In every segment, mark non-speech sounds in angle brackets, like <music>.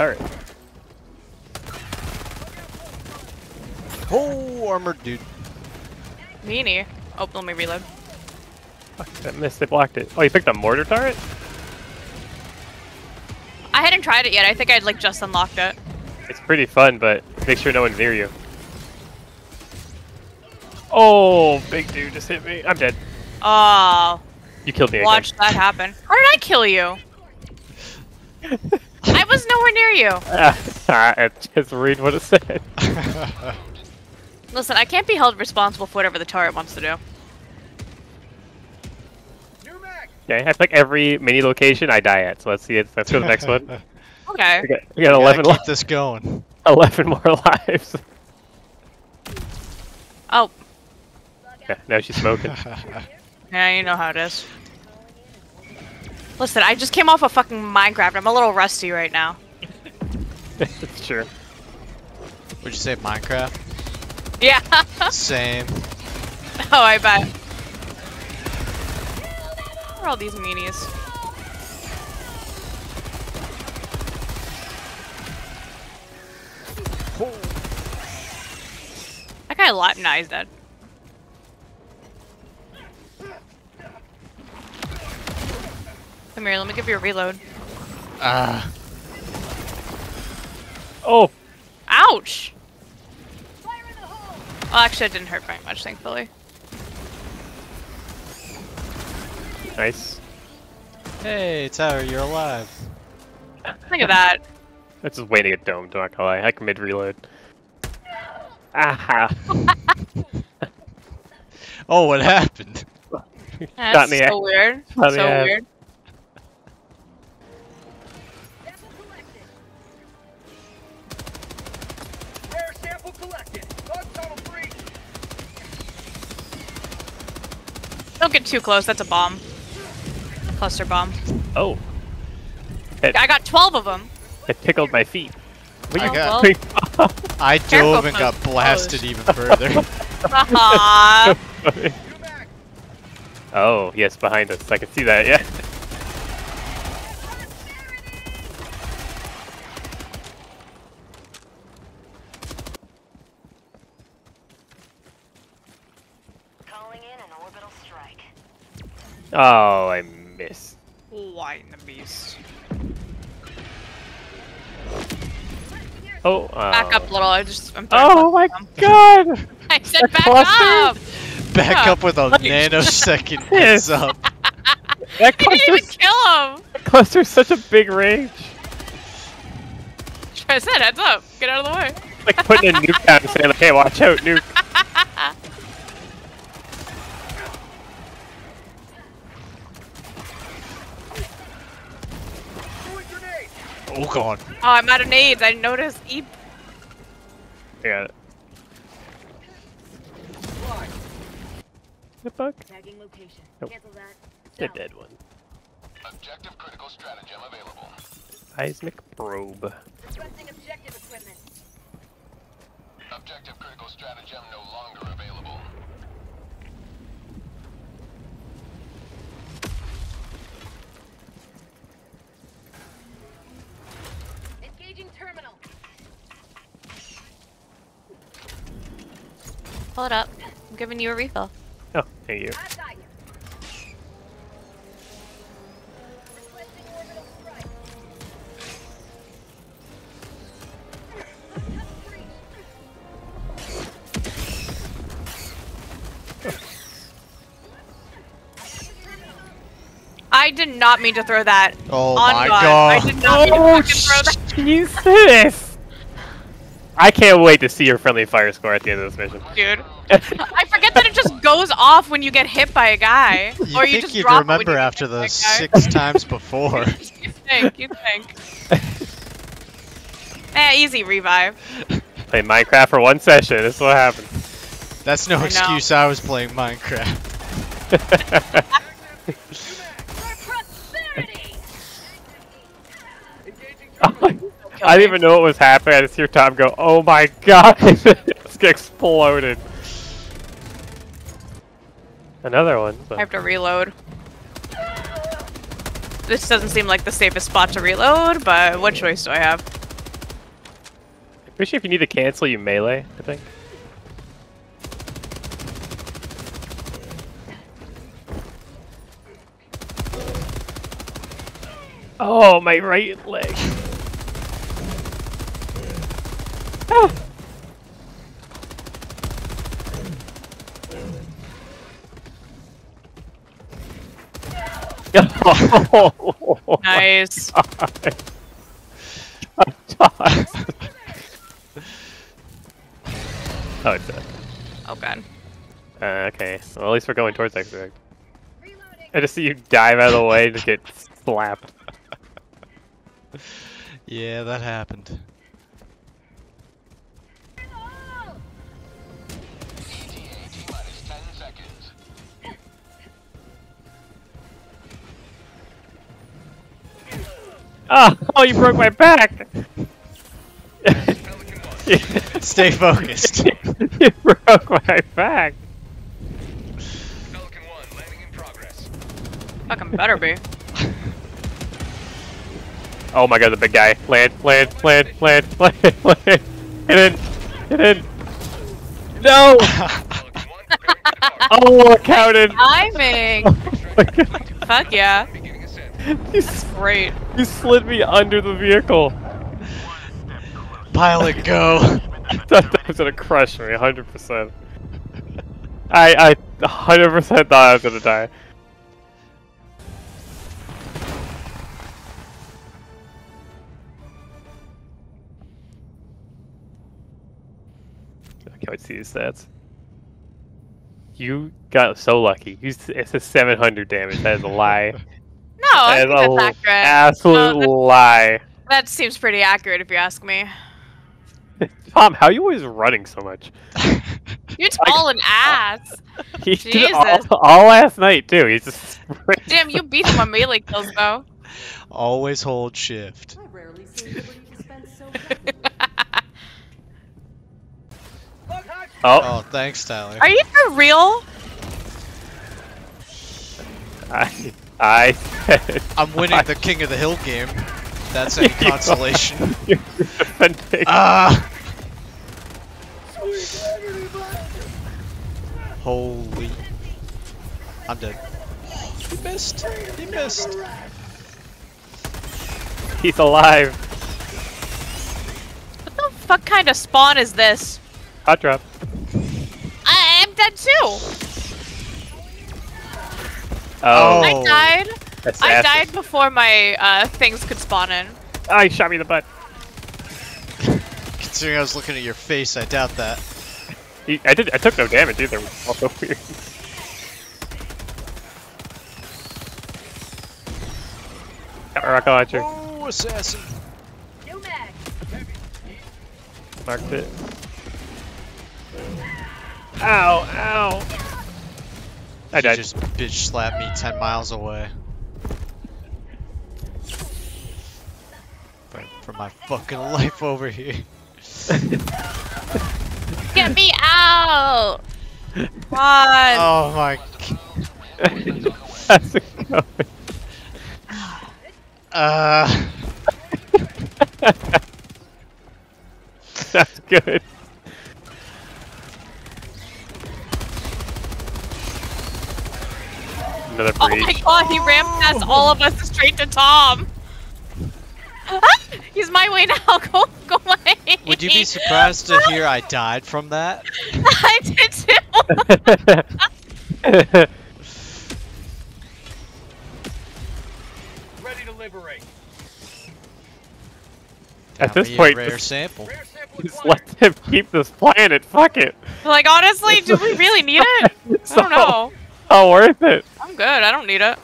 turret. Oh, armored dude. Me Meanie. Oh, let me reload. Fuck, that missed. They blocked it. Oh, you picked a mortar turret? I hadn't tried it yet. I think I'd like just unlocked it. It's pretty fun, but make sure no one's near you. Oh, big dude just hit me. I'm dead. Oh, You killed me watch that happen. How did I kill you? <laughs> I was nowhere near you. <laughs> Ah, again. I just read what it said. <laughs> Listen, I can't be held responsible for whatever the turret wants to do. Okay, I think every mini location I die at, so let's see it. Let's go to the next one. <laughs> Okay. We got, we got Gotta 11, keep li- this going. 11 more lives. Oh, Yeah, now she's smoking. yeah, you know how it is. Listen, I just came off of fucking Minecraft. I'm a little rusty right now. <laughs> it's true. Would you say Minecraft? Yeah. <laughs> Same. oh, I bet. Where are all these meanies? That guy alive. Nah, he's dead. Come here, let me give you a reload. Ah. Oh, Ouch! Well, actually, it didn't hurt very much, thankfully. nice. hey, Tower, you're alive. Look at that. <laughs> That's just waiting at dome, don't gonna lie. I can mid reload. Aha! <laughs> Oh, what happened? That's Shot in the so ass. weird. Shot in the so ass. weird. Don't get too close. That's a bomb. Cluster bomb. Oh. It, I got 12 of them. it tickled my feet. What I you got- doing? <laughs> I dove and got folks. blasted even further. <laughs> <laughs> Aww. oh, yes, behind us. I can see that, yeah. Calling in an orbital strike. Oh, I missed. Why in the beast? Oh, uh, Back up little. I just. I'm Oh my cluster <laughs> bomb. god! I said back cluster? up. Back Yeah. up with a Like- nanosecond <laughs> Yes. heads up. <laughs> That I didn't even cluster's, kill him. that cluster's such a big range. I said heads up. Get out of the way. Like putting a nuke down and saying, like, hey, watch out, nuke. Oh god. Oh, I'm out of nades. I noticed. Eep. I got it. Fly. The bug? Tagging location. Nope. Cancel that. The South. dead one. Objective critical stratagem available. Seismic probe. Requesting objective equipment. Objective critical stratagem no longer Pull it up. I'm giving you a refill. Oh, thank you. I've got you. Requesting orbital strike. I did not mean to throw that. Oh on my God. god. I did not mean to Oh, fucking throw that. Oh, Jesus! I can't wait to see your friendly fire score at the end of this mission. dude. I forget that it just goes off when you get hit by a guy, <laughs> You or you think just you'd drop it remember you after the six <laughs> times before. <laughs> you think? You think? eh, easy revive. Play Minecraft for one session, this is what happens. That's no know. excuse I was playing Minecraft. For prosperity. Engaging I didn't even know what was happening, I just hear Tom go, oh my god! it's exploded. Another one. so- I have to reload. This doesn't seem like the safest spot to reload, but what choice do I have? Pretty sure if you need to cancel, you melee, I think. Oh, my right leg. Ah. Oh, Nice. <laughs> oh, it's dead. Oh god. Uh, okay. Well, at least we're going towards extract. Reloading. I just see you dive out of the way and just get slapped. <laughs> Yeah, that happened. Oh, oh, you broke my back! <laughs> Stay focused. <laughs> you broke my back! Pelican 1, landing in progress. Fucking better be. Oh my god, the big guy. Land, land, land, land, land, land. Get in! Get in! No! Pelican 1, preparing for departure. Oh, it counted! Timing! Oh. Fuck yeah. Beginning ascent. Great. You slid me under the vehicle. Pilot, go. <laughs> I thought that was gonna crush me, 100%. I, I 100% thought I was gonna die. I can't wait to see these stats. You got so lucky. It's a 700 damage. That is a lie. <laughs> Oh, no, I That is think that's accurate. absolute No, that- lie. That seems pretty accurate if you ask me. <laughs> Tom, how are you always running so much? <laughs> You're tall and uh, ass. <laughs> He did all, Jesus. all last night too. He's just Damn, you beat him on melee kills though. Always hold shift. I rarely see liberty dispensed so Oh, Oh, thanks, Tyler. Are you for real? I, I said I'm <laughs> winning the King of the Hill game. That's any <laughs> You consolation. <laughs> you're defending. Ah! Holy. I'm dead. He missed. He missed. He's alive. What the fuck kind of spawn is this? Hot drop. I am dead too. Oh, I died. I assassin. died before my uh, things could spawn in. Oh, he shot me in the butt. Considering I was looking at your face, I doubt that. He, I did. I took no damage either. which is Also weird. Got my rocket launcher. Oh, assassin. New mag. Marked it. Ow! Ow! I He died. just bitch slapped me 10 miles away. For, from my fucking <laughs> life over here. <laughs> Get me out! Come on. Oh my. g- How's <laughs> it going? Uh. That's good. Another <laughs> Oh breach. my god, he ran past all of us straight to Tom. <laughs> Ah, he's my way now. <laughs> Go, go away. Would you be surprised to hear I died from that? I did too. ready to liberate. At this point, rare just, sample. Rare sample just let him keep this planet. Fuck it. like honestly, do we really need it? I don't know. All <laughs> worth it. I'm good. I don't need it.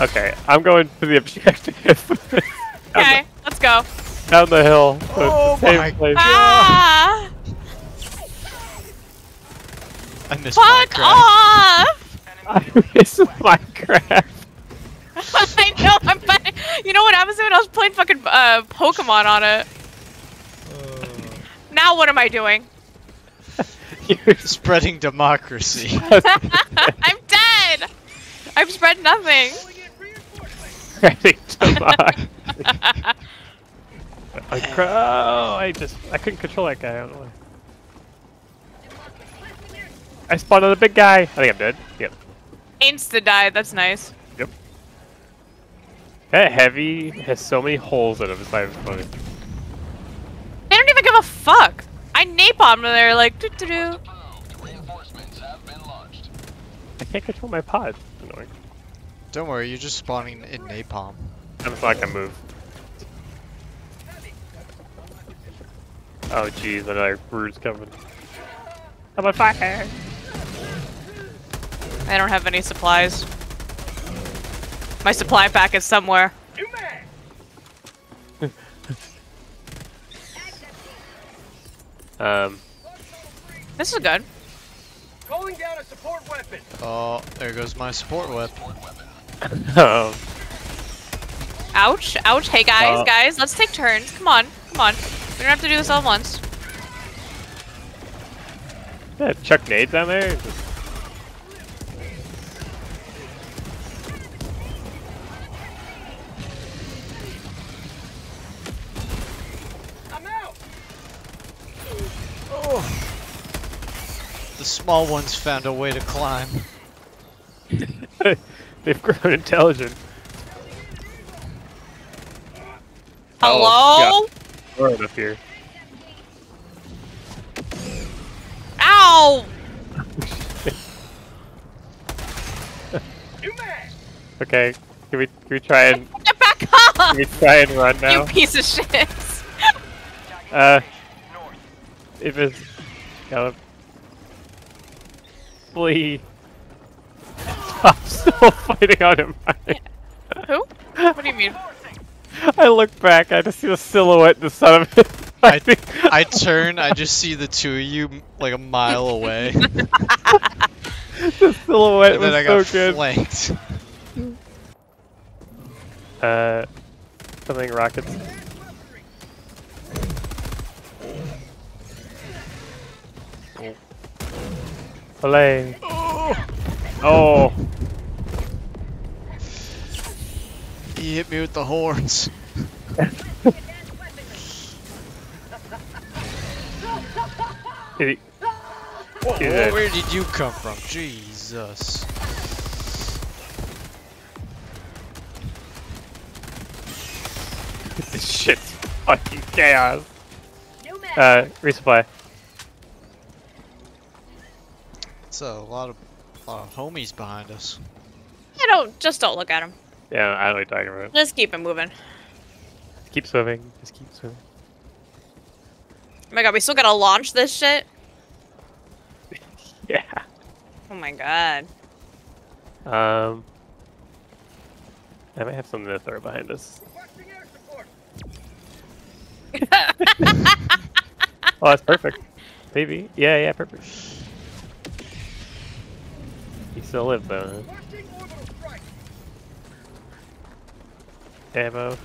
Okay, I'm going to the objective. <laughs> Okay, let's go. Down the hill. So Oh it's the same my place. Ah! I missed Fuck Minecraft. off! I miss Minecraft. <laughs> I know. I'm. Playing, you know what I was doing? I was playing fucking uh, Pokemon on it. Now what am I doing? You're Spreading democracy. I'm dead. I've spread nothing. Pulling in reinforcements. I, <laughs> <laughs> cr- oh, I just I couldn't control that guy. I don't know why. I spawned on the big guy. I think I'm dead. Yep. Insta died. That's nice. Yep. That heavy has so many holes in him. It's not even funny. They don't even give a fuck. I napalm. They're like doo doo doo. I can't control my pod. Annoying. Don't worry, you're just spawning in napalm. I'm just not gonna move. Oh jeez, another brood's coming. I'm on fire! I don't have any supplies. My supply pack is somewhere. <laughs> Um, This is good. Calling down a support weapon. Oh, there goes my support weapon. um, <laughs> Ouch. Ouch. Hey guys, Uh, guys, let's take turns. Come on. Come on. We don't have to do this all at once. yeah, Chuck nades down there. I'm small ones found a way to climb. <laughs> They've grown intelligent. Hello? We're right up here. Ow! <laughs> Okay, can we can we try and Get back can up! we try and run now? You piece of shit. Uh, if it's gotta flee. <laughs> I'm still fighting on him. Who? What do you mean? I look back, I just see the silhouette in the sun of it. <laughs> I- fighting. I turn, I just see the two of you like a mile away. <laughs> the silhouette and was then I got so good. flanked. Uh, something rockets. Olay. Oh, He hit me with the horns. did he? Whoa, where did you come from? Jesus. <laughs> This shit's fucking chaos. Uh, resupply. It's a lot of, lot of homies behind us. I don't. Just don't look at him. Yeah, I know what you're talking about. Just keep it moving. Just keep swimming. Just keep swimming. Oh my god, we still gotta launch this shit? <laughs> Yeah. Oh my god. Um. I might have something to throw behind us. Requesting air support. Oh, that's perfect. Maybe. Yeah, yeah, perfect. You still live though, huh? Requesting orbital strike. Ammo.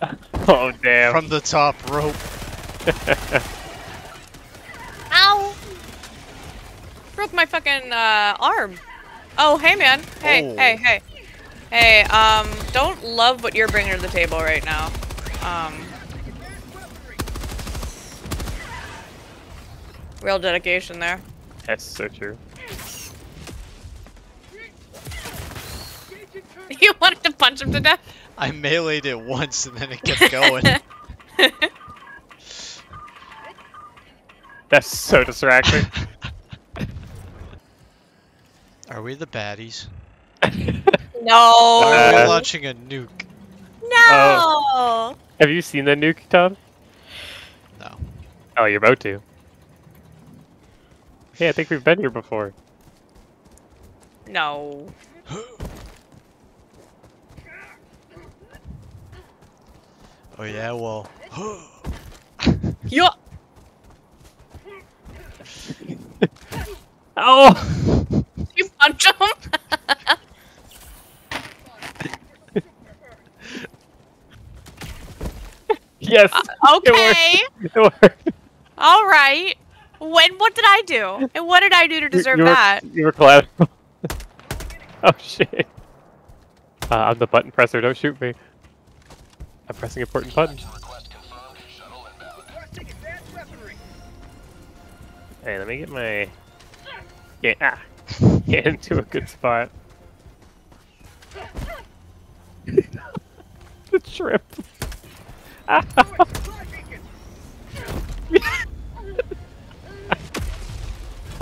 <laughs> oh damn. From the top rope. <laughs> Ow! Broke my fucking uh, arm. Oh, hey man. Hey, Oh. hey, hey. Hey, um, don't love what you're bringing to the table right now. Um, real dedication there. That's so true. <laughs> You wanted to punch him to death? I meleeed it once and then it kept going. <laughs> That's so distracting. Are we the baddies? <laughs> no. Why are we Uh, launching a nuke? no. have you seen the nuke, Tom? No. Oh, you're about to. Hey, I think we've been here before. No. <gasps> Oh yeah, well. <gasps> Yo. <laughs> Oh! <laughs> You punch him? <laughs> yes! Uh, okay. It worked. All right. When? What did I do? And what did I do to deserve you were, that? You were collateral. <laughs> oh shit. Uh, I'm the button presser. Don't shoot me. I'm pressing important buttons. Request confirmed. Shuttle inbound. Requesting advanced weaponry. Hey, let me get my get ah <laughs> get into a good spot. <laughs> the trip.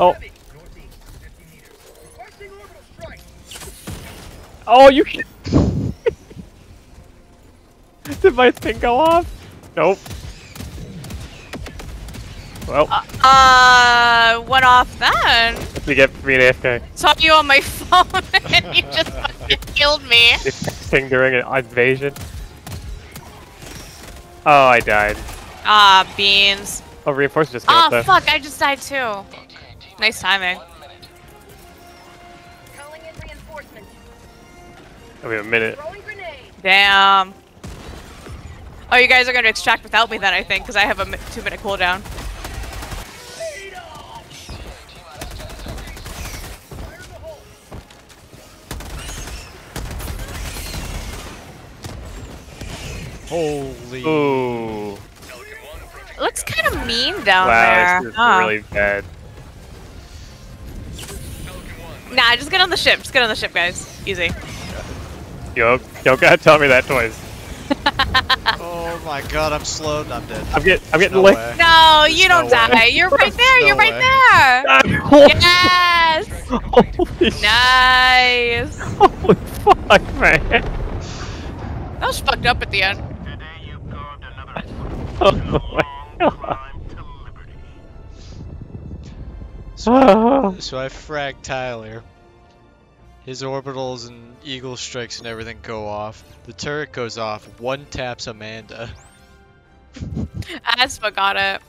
Oh, Heavy. Northeast, 50 meters. Requesting orbital strike. oh, you can. <laughs> Did my thing go off? Nope. Well, Uh, went off then. you get me an AFK. Saw you on my <laughs> phone and you just fucking killed me. <laughs> Thing during an invasion. Oh, I died. Ah, beans. Oh, reinforcements just came Ah, up fuck, I just died too. Nice timing. Calling in reinforcements. Oh, we have a minute. Damn. Oh, you guys are gonna extract without me then, I think, because I have a two minute cooldown. Fire in the hole. Holy. Ooh. It looks kind of mean down Wow, there. this is huh? really bad. Nah, just get on the ship. Just get on the ship, guys. Easy. Yo, yo, gotta tell me that twice. <laughs> Oh my god, I'm slowed. I'm dead. I'm getting, I'm getting No licked. way. No, you no don't way. die. You're right <laughs> there. No You're right way. there. <laughs> Yes. Holy. Nice. Holy fuck, man. That was fucked up at the end. Oh my god. Oh. <laughs> So I frag Tyler. His orbitals and eagle strikes and everything go off. The turret goes off. One taps Amanda. Aspa got it.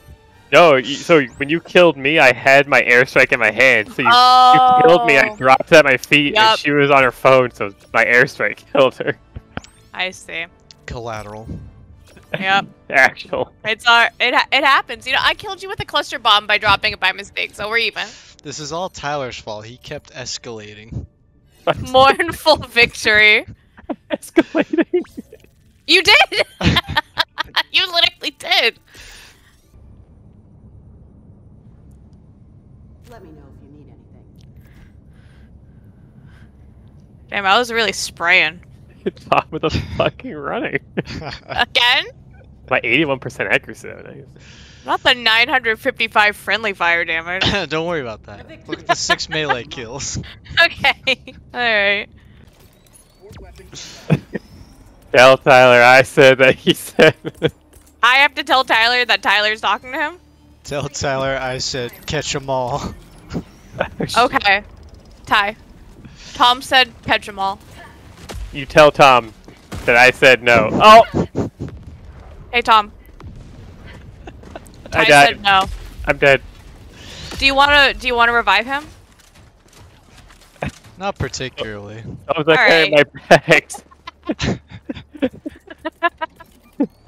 No, so when you killed me, I had my airstrike in my hand. So you, Oh. you killed me, I oh. dropped at my feet, Yup. and she was on her phone, so my airstrike <laughs> killed her. I see. Collateral. Yep. <laughs> Actual. It's our. It it happens. You know, I killed you with a cluster bomb by dropping it by mistake, so we're even. This is all Tyler's fault. He kept escalating. <laughs> Mournful victory. <laughs> Escalating. You did. you literally did. Let me know if you need anything. Damn, I was really spraying. Good job with the fucking running. Again? My 81% accuracy, though. Nice. Not the 955 friendly fire damage. <laughs> Don't worry about that. Look at the six <laughs> melee kills. <laughs> okay. Alright. Support. Tell Tyler I said that he said. I have to tell Tyler that Tyler's talking to him? Tell Tyler I said catch 'em all. Okay. Ty. Tom said catch 'em all. You tell Tom that I said no. Oh! Hey Tom. I Ty died. said no. I'm dead. Do you wanna do you wanna revive him? <laughs> Not particularly. I was like, hey, my bags.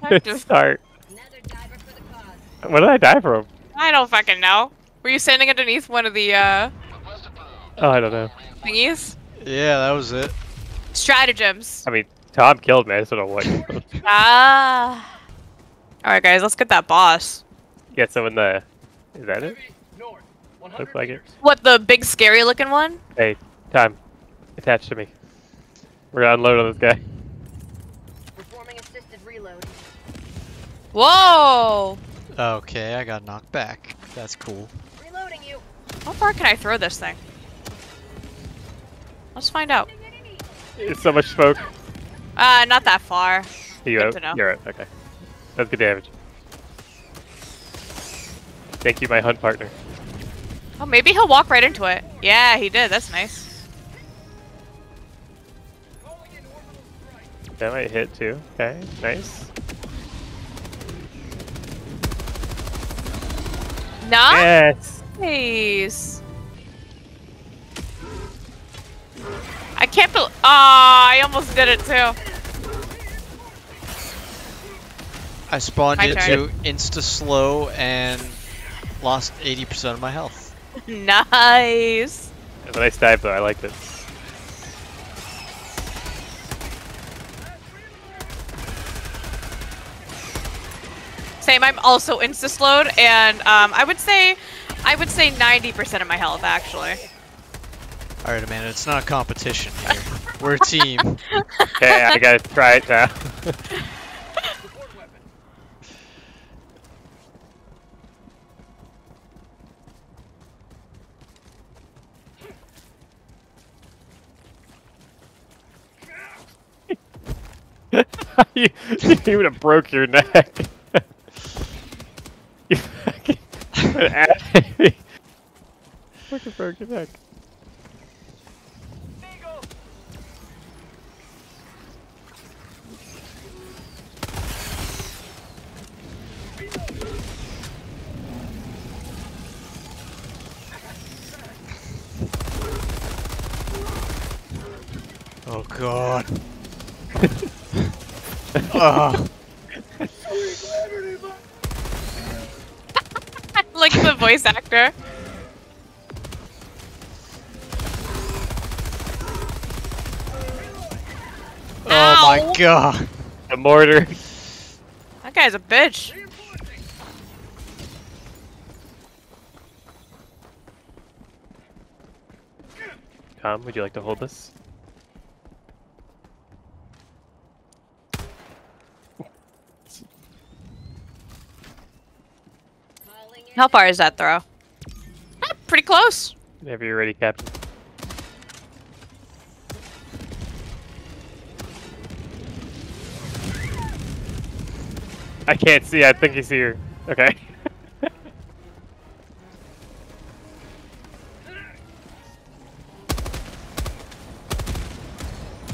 Have to- Start. Another diver for the cause. What did I die from? I don't fucking know. Were you standing underneath one of the uh Oh, I don't know. thingies? Yeah, that was it. Stratagems. I mean, Tom killed me. I just don't know what. Ah. Alright guys, let's get that boss. Get some in the. Is that it? Heavy. North. 100 Looks like it. What the big scary looking one? Hey, Tom. Attach to me. We're gonna unload on this guy. Performing assisted reload. Whoa! Okay, I got knocked back. That's cool. Reloading you. How far can I throw this thing? Let's find out. It's so much smoke. Uh, not that far. You Good out? to know. You're out. Okay. That's good damage. Thank you, my hunt partner. Oh, maybe he'll walk right into it. Yeah, he did. That's nice. Calling in orbital strike. That might hit too. Okay, nice. Nice. Yes. I can't bel Ah, I almost did it too. I spawned my into insta slow and lost 80% of my health. <laughs> nice. It's a nice dive though, I like this. Same, I'm also insta slowed and um, I would say I would say 90% of my health actually. All right, Amanda, it's not a competition <laughs> here. We're a team. okay, I gotta try it now. <laughs> <laughs> you, you would have broke your neck. <laughs> you fucking <laughs> fucking broke your neck. Oh God. Oh, <laughs> like the voice actor. oh my God. The mortar. That guy's a bitch. Tom, would you like to hold this? How far is that throw? Ah, pretty close. Whenever you're ready, Captain. I can't see. I think he's here. Okay. <laughs>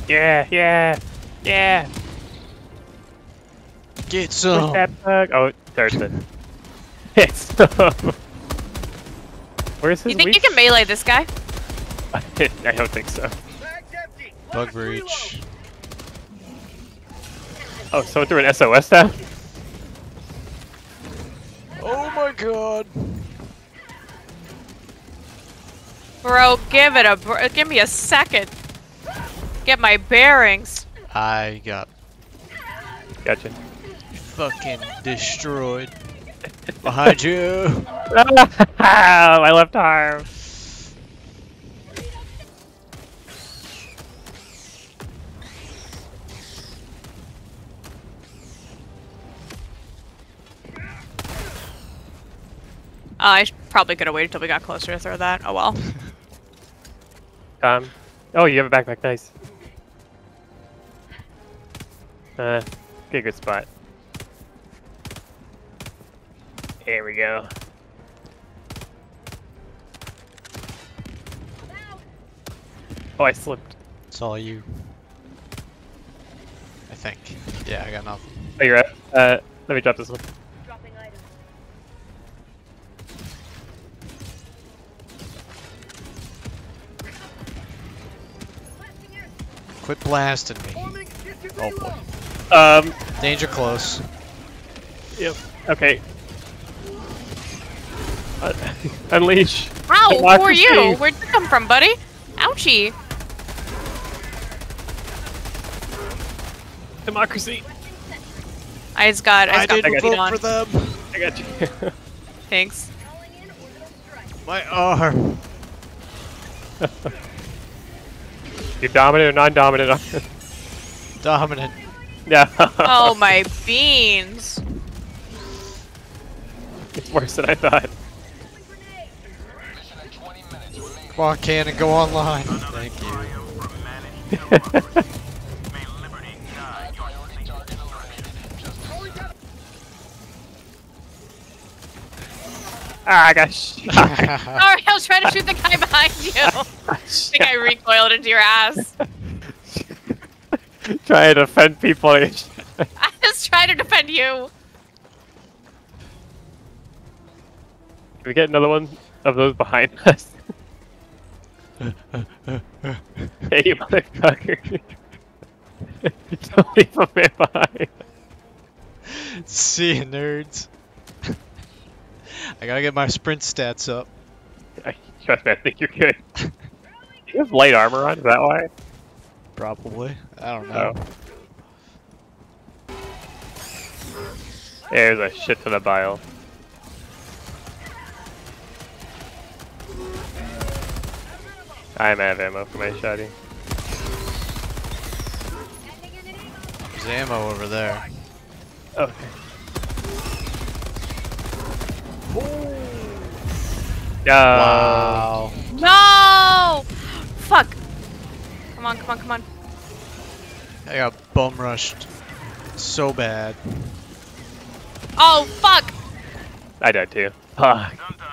yeah, yeah, yeah. Get some. that. Oh, there's it. It's. <laughs> Where's his You think weak? you can melee this guy? <laughs> I don't think so. Bug breach. Oh, someone threw an SOS down? Oh my God. Bro, give it a br- give me a second. Get my bearings. I got Gotcha. fucking destroyed. Behind you. <laughs> My left arm. Uh, I probably could have waited till we got closer to throw that. Oh well. <laughs> Tom. Oh, you have a backpack. Nice. Uh, get a good spot. Here we go. Oh, I slipped. It's all you. I think. Yeah, I got nothing. Oh, you're up. Uh, let me drop this one. dropping items. Blasting. Quit blasting me. Oh boy. Um, Danger close. yep. Okay. Uh, <laughs> unleash. Ow! Who are you? Where'd you come from, buddy? Ouchie! Democracy. I just got. I I got didn't vote on. for them. I got you. Thanks. Calling in orbital strike. My arm. You're dominant or non-dominant? Dominant. yeah. Oh my <laughs> beans! It's worse than I thought. Mission in 20 minutes remaining. Come on, Cannon, go online. Thank you. Priority target eliminated. Just ah, I got shot. <laughs> Sorry, I was trying to shoot the guy behind you. <laughs> I think I recoiled into your ass. <laughs> Trying to defend people. I was trying to defend you. Can we get another one of those behind us? Hey, you motherfucker. Don't leave a man behind. See you, nerds. I gotta get my sprint stats up. I, trust me, I think you're good. You have light armor on, is that why? Probably. I don't know. Oh. There's a shit ton of bile. I'm out of ammo for my shotty. There's ammo over there. Okay. Yeah. Wow. No! Fuck. Come on, come on, come on. I got bum rushed so bad. Oh, fuck! I died too. Fuck. Sometimes